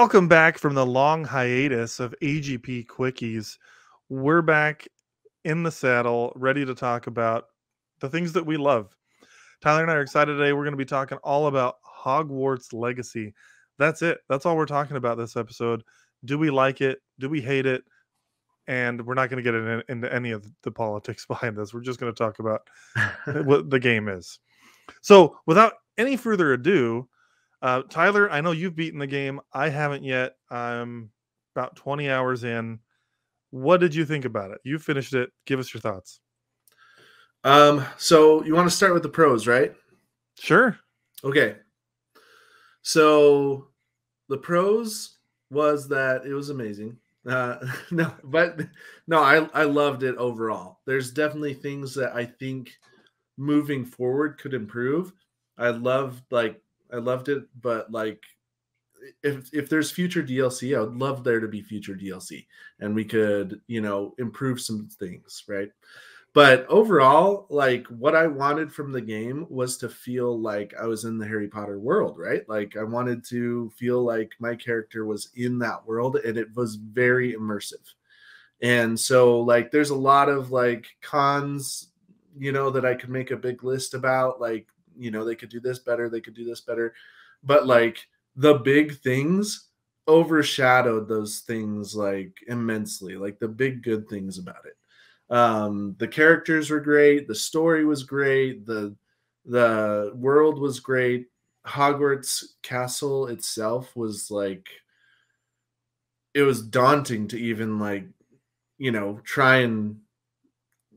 Welcome back from the long hiatus of AGP Quickies. We're back in the saddle, ready to talk about the things that we love. Tyler and I are excited today. We're going to be talking all about Hogwarts Legacy. That's it. That's all we're talking about this episode. Do we like it? Do we hate it? And we're not going to get into any of the politics behind this. We're just going to talk about what the game is. So, without any further ado, uh, Tyler, I know you've beaten the game. I haven't yet. I'm about 20 hours in. What did you think about it? You finished it. Give us your thoughts. Um, so you want to start with the pros, right? Sure. Okay. So the pros was that it was amazing. Uh, no, but no, I I loved it overall. There's definitely things that I think moving forward could improve. I loved like I loved it, but like if if there's future DLC, I would love there to be future DLC and we could, you know, improve some things, right? But overall, like what I wanted from the game was to feel like I was in the Harry Potter world, right? Like I wanted to feel like my character was in that world and it was very immersive. And so like there's a lot of like cons, you know, that I could make a big list about like you know they could do this better they could do this better. But like the big things overshadowed those things like immensely like the big good things about it. Um the characters were great the story was great the the world was great. Hogwarts castle itself was like it was daunting to even like you know try and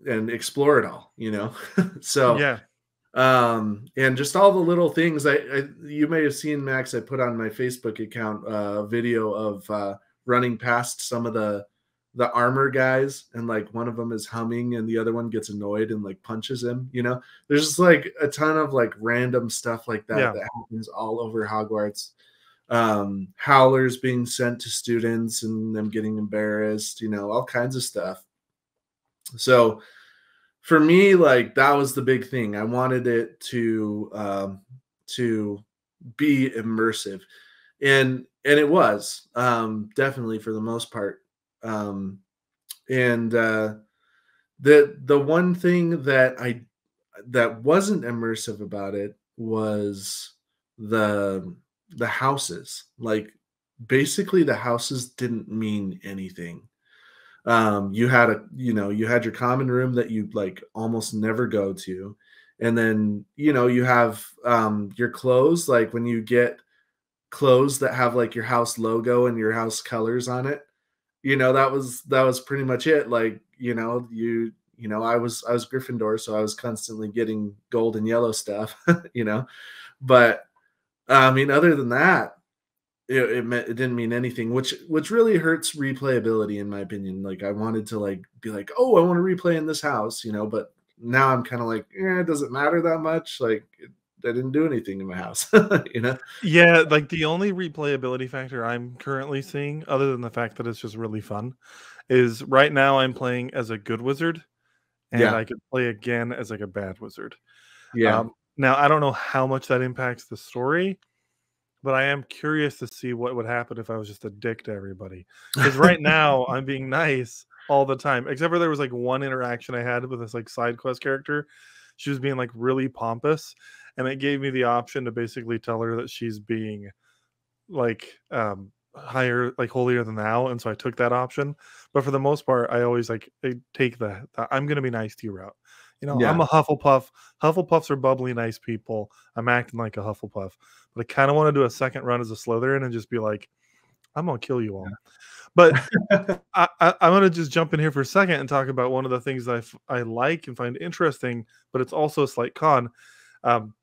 and explore it all you know? So Yeah. Um and just all the little things I, I you may have seen max i put on my facebook account uh, a video of uh running past some of the the armor guys and like one of them is humming and the other one gets annoyed and like punches him you know? There's just like a ton of like random stuff like that Yeah. that happens all over hogwarts. Um howlers being sent to students and them getting embarrassed you know all kinds of stuff. So for me like that was the big thing. I wanted it to um to be immersive and and it was um definitely for the most part. Um and uh the the one thing that i that wasn't immersive about it was the the houses. Like basically the houses didn't mean anything um you had a you know you had your common room that you like almost never go to. And then you know you have um your clothes like when you get clothes that have like your house logo and your house colors on it you know that was that was pretty much it. Like you know you you know i was i was gryffindor so i was constantly getting gold and yellow stuff you know. But i mean other than that it, it, meant, it didn't mean anything which which really hurts replayability in my opinion like i wanted to like be like oh i want to replay in this house you know but now i'm kind of like eh, it doesn't matter that much like it, i didn't do anything in my house you know Yeah, like the only replayability factor I'm currently seeing, other than the fact that it's just really fun, is right now I'm playing as a good wizard, and Yeah. I could play again as like a bad wizard. yeah Um, now I don't know how much that impacts the story, but I am curious to see what would happen if I was just a dick to everybody. Because right now I'm being nice all the time, except for there was like one interaction I had with this like side quest character. She was being like really pompous, and it gave me the option to basically tell her that she's being like um higher like holier than thou and so i took that option but for the most part i always like I take the, the i'm gonna be nice to you route you know Yeah. i'm a hufflepuff. Hufflepuffs are bubbly nice people. I'm acting like a hufflepuff but i kind of want to do a second run as a slytherin and just be like i'm gonna kill you all. But I, I, i'm gonna just jump in here for a second and talk about one of the things I, f- I like and find interesting but it's also a slight con. Um,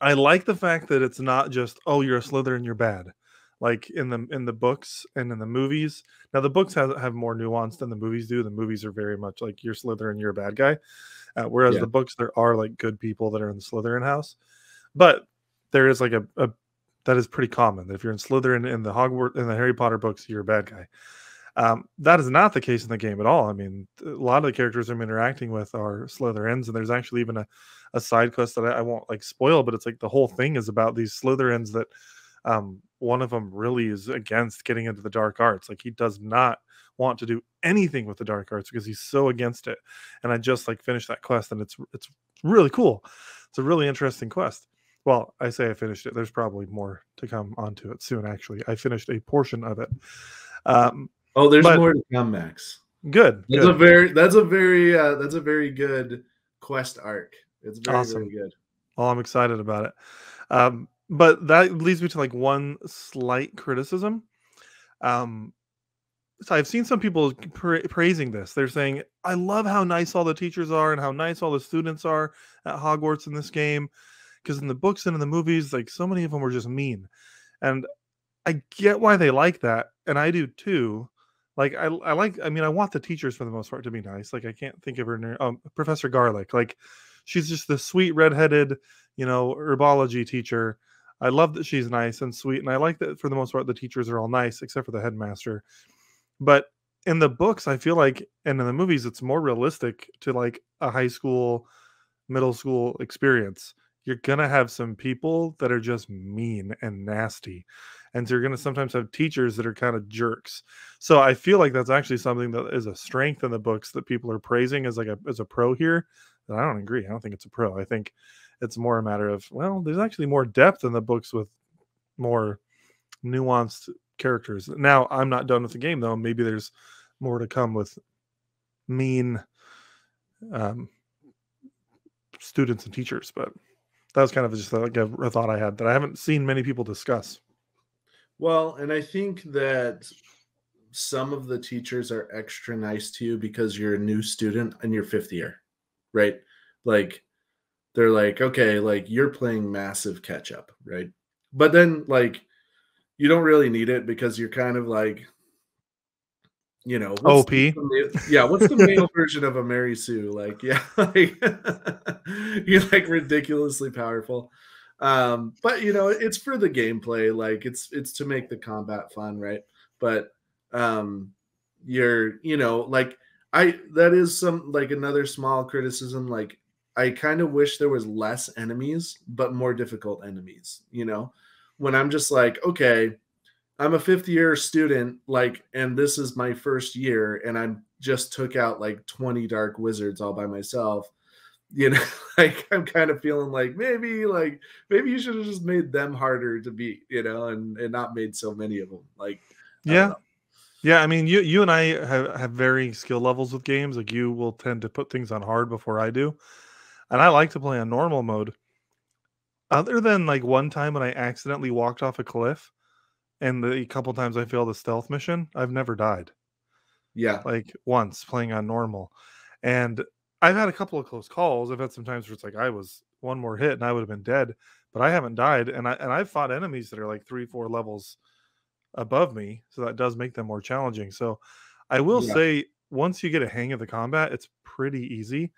I like the fact that it's not just oh you're a Slytherin you're bad like in the in the books and in the movies. Now the books have have more nuance than the movies do. The movies are very much like you're Slytherin you're a bad guy, uh, whereas Yeah. the books there are like good people that are in the Slytherin house. But there is like a, a that is pretty common that if you're in Slytherin in the Hogwarts in the Harry Potter books you're a bad guy. Um, that is not the case in the game at all. I mean, a lot of the characters I'm interacting with are Slytherins, and there's actually even a, a side quest that I, I won't like spoil, but it's like the whole thing is about these Slytherins that um, one of them really is against getting into the dark arts. Like he does not want to do anything with the dark arts because he's so against it. And I just like finished that quest and it's it's really cool. It's a really interesting quest. Well, I say I finished it. There's probably more to come onto it soon. Actually, I finished a portion of it. Um, oh, there's but- more to come, Max. good. That's good. a very that's a very uh, that's a very good quest arc. It's very Awesome. very good. Well, I'm excited about it. Um, but that leads me to like one slight criticism. Um, so I've seen some people pra- praising this. They're saying, "I love how nice all the teachers are and how nice all the students are at Hogwarts in this game." Because in the books and in the movies, like so many of them were just mean, and I get why they like that, and I do too. Like I, I like. I mean, I want the teachers for the most part to be nice. Like I can't think of her name. Um, Professor Garlick. Like she's just the sweet redheaded, you know, herbology teacher. I love that she's nice and sweet, and I like that for the most part the teachers are all nice, except for the headmaster. But in the books, I feel like, and in the movies, it's more realistic to like a high school, middle school experience. You're gonna have some people that are just mean and nasty, and so you're gonna sometimes have teachers that are kind of jerks. So I feel like that's actually something that is a strength in the books that people are praising as like a as a pro here. And I don't agree. I don't think it's a pro. I think it's more a matter of well, there's actually more depth in the books with more nuanced characters. Now I'm not done with the game though. Maybe there's more to come with mean um, students and teachers, but that was kind of just like a, a thought I had that I haven't seen many people discuss. Well, and I think that some of the teachers are extra nice to you because you're a new student in your fifth year, right? Like they're like, okay, like you're playing massive catch up, right? But then like you don't really need it because you're kind of like, you know, what's OP? the yeah, what's the male version of a Mary Sue? Like, yeah, like you're like ridiculously powerful. Um, but you know, it's for the gameplay, like it's it's to make the combat fun, right? But um you're, you know, like I that is some like another small criticism, like I kind of wish there was less enemies, but more difficult enemies, you know? When I'm just like, okay, I'm a fifth year student, like, and this is my first year, and I just took out like 20 dark wizards all by myself. You know, like I'm kind of feeling like maybe, like, maybe you should have just made them harder to beat, you know, and and not made so many of them. Like, Yeah. Yeah, I mean, you you and I have, have varying skill levels with games. Like you will tend to put things on hard before I do, and I like to play on normal mode. Other than like one time when I accidentally walked off a cliff, and the couple times I failed a stealth mission, I've never died. yeah, Like once playing on normal, and I've had a couple of close calls. I've had some times where it's like I was one more hit and I would have been dead, but I haven't died. And I and I've fought enemies that are like three, four levels above me, so that does make them more challenging. So I will Yeah. say once you get a hang of the combat, it's pretty easy,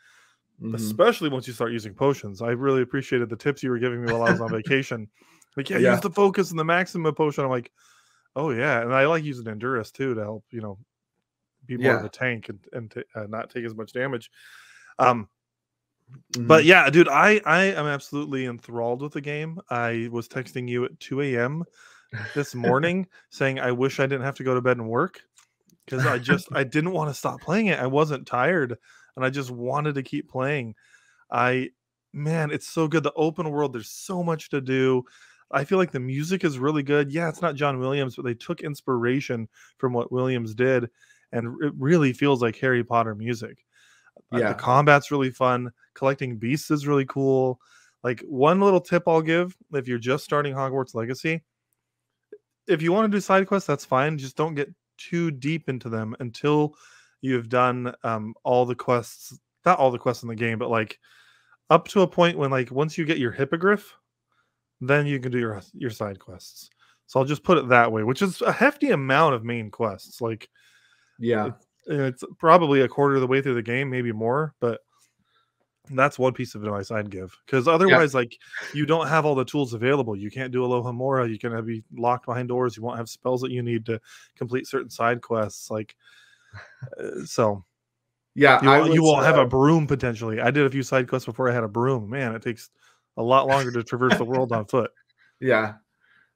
mhm. especially once you start using potions. I really appreciated the tips you were giving me while I was on vacation. Like, yeah, Yeah. use the focus and the maximum potion. I'm like, oh yeah, and I like using Endurus too to help you know be more of a tank and, and ta- uh, not take as much damage. Um, but Mhm. yeah, dude, I I am absolutely enthralled with the game. I was texting you at 2 a.m. this morning saying I wish I didn't have to go to bed and work because I just I didn't want to stop playing it. I wasn't tired and I just wanted to keep playing. I man, it's so good. The open world, there's so much to do. I feel like the music is really good. Yeah, it's not John Williams, but they took inspiration from what Williams did, and it really feels like Harry Potter music. Uh, Yeah. The combat's really fun. Collecting beasts is really cool. Like one little tip I'll give if you're just starting Hogwarts Legacy, if you want to do side quests, that's fine. Just don't get too deep into them until you've done um, all the quests. Not all the quests in the game, but like up to a point when like once you get your hippogriff, then you can do your your side quests. So I'll just put it that way, which is a hefty amount of main quests. Like yeah, it's probably a quarter of the way through the game, maybe more, but that's one piece of advice I'd give. Because otherwise, like you don't have all the tools available. You can't do Alohomora. You can be locked behind doors. You won't have spells that you need to complete certain side quests. Like so, yeah. you I won't, you won't have uh, a broom potentially. I did a few side quests before I had a broom. Man, it takes a lot longer to traverse the world on foot. Yeah.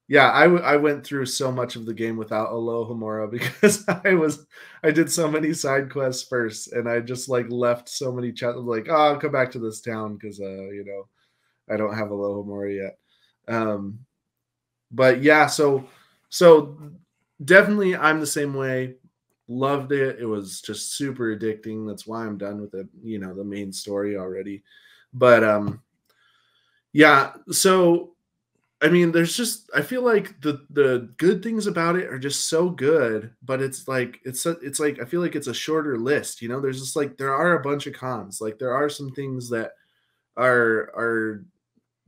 yeah, I, w- I went through so much of the game without Alohomora because I was I did so many side quests first, and I just like left so many chats like, oh, I'll come back to this town because uh, you know, I don't have Alohomora yet. Um, but yeah, so so definitely I'm the same way. Loved it. It was just super addicting. That's why I'm done with it. You know, the main story already. But um, yeah. So I mean, there's just I feel like the the good things about it are just so good, but it's like it's a, it's like I feel like it's a shorter list. You know, there's just like there are a bunch of cons. Like there are some things that are are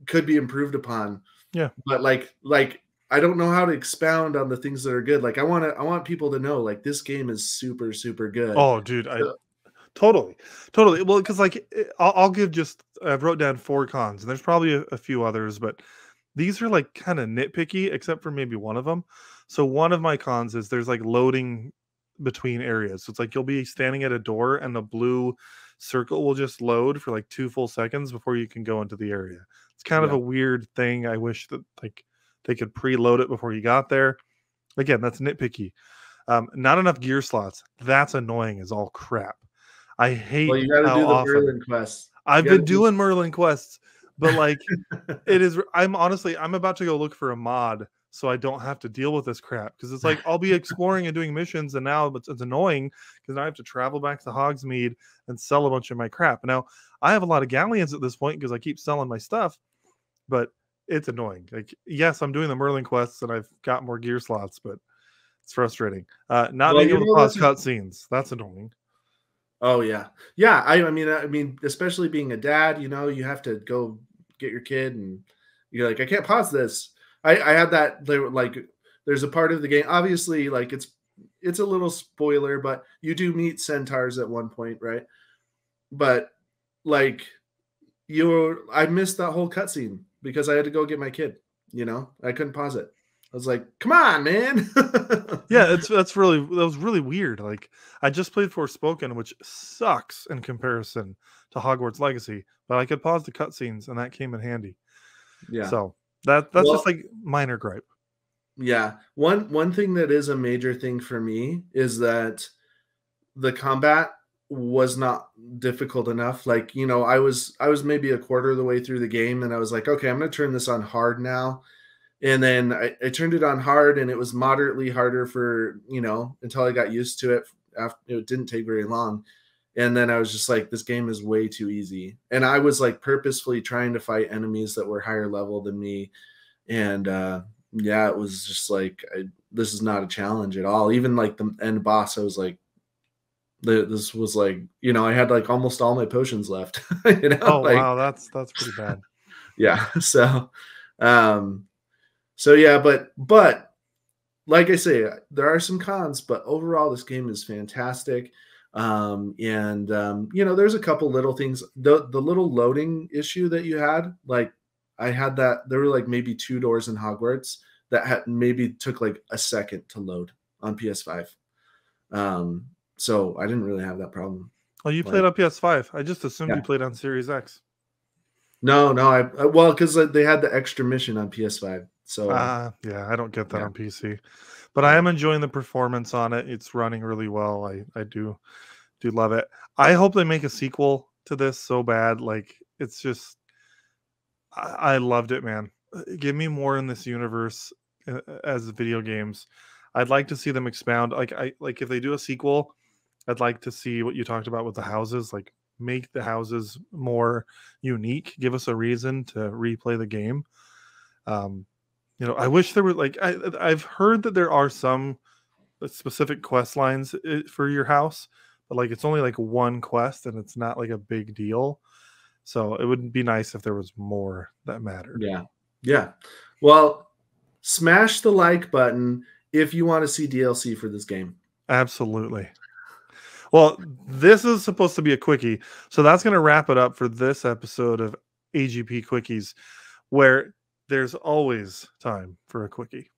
could be improved upon. Yeah. But like like I don't know how to expound on the things that are good. Like I want to I want people to know like this game is super super good. Oh, dude, I totally, totally. Well, because like eh, I'll, I'll, give just I've wrote down four cons, and there's probably a, a few others, but these are like kind of nitpicky, except for maybe one of them. So one of my cons is there's like loading between areas. So it's like you'll be standing at a door and the blue circle will just load for like two full seconds before you can go into the area. It's kind yeah. of a weird thing. I wish that like they could preload it before you got there. Again, that's nitpicky. Um, not enough gear slots. That's annoying as all crap. I hate. Well, you got to do the often. Merlin quests. I've been do... doing Merlin quests but like it is i'm honestly i'm about to go look for a mod so i don't have to deal with this crap because it's like i'll be exploring and doing missions and now it's, it's annoying because now i have to travel back to hogsmeade and sell a bunch of my crap now i have a lot of galleons at this point because i keep selling my stuff but it's annoying like yes i'm doing the merlin quests and i've got more gear slots but it's frustrating uh not well, being able to pause cutscenes that's annoying Oh yeah, yeah. I, I mean, I mean, especially being a dad, you know, you have to go get your kid and you're like, I can't pause this. I, I had that like there's a part of the game, obviously, like it's it's a little spoiler, but you do meet centaurs at one point, right? But like you're I missed that whole cutscene because I had to go get my kid, you know, I couldn't pause it. I was like, "Come on, man!" yeah, it's that's really that was really weird. Like, I just played Forspoken, which sucks in comparison to Hogwarts Legacy, but I could pause the cutscenes, and that came in handy. Yeah. So that that's well, just like minor gripe. Yeah. One one thing that is a major thing for me is that the combat was not difficult enough. Like, you know, I was I was maybe a quarter of the way through the game and I was like, okay, I'm gonna turn this on hard now. And then I, I turned it on hard and it was moderately harder for, you know, until I got used to it. After it didn't take very long and then I was just like, this game is way too easy. And I was like purposefully trying to fight enemies that were higher level than me. And uh, yeah, it was just like, I, this is not a challenge at all. Even like the end boss, I was like, this was like, you know, I had like almost all my potions left. you know? Oh like, wow, that's that's pretty bad. yeah. So, um, so yeah, but but like I say, there are some cons, but overall, this game is fantastic um and um you know there's a couple little things the the little loading issue that you had like i had that there were like maybe two doors in hogwarts that had maybe took like a second to load on ps5 um so i didn't really have that problem oh you played like, on ps5 i just assumed yeah. you played on series x no no i uh, well because they had the extra mission on ps5 so uh, yeah i don't get that yeah. on pc but I am enjoying the performance on it. It's running really well. I I do do love it. I hope they make a sequel to this so bad. Like it's just I, I loved it, man. Uh, give me more in this universe uh, as video games. I'd like to see them expound. Like I like if they do a sequel, I'd like to see what you talked about with the houses. Like make the houses more unique. Give us a reason to replay the game. Um, you know, I wish there were like I I've heard that there are some uh, specific quest lines uh, for your house, but like it's only like one quest and it's not like a big deal. So it would be nice if there was more that mattered. Yeah. Yeah. Well, smash the like button if you want to see DLC for this game. Absolutely. Well, this is supposed to be a quickie. So that's going to wrap it up for this episode of AGP Quickies, where there's always time for a quickie.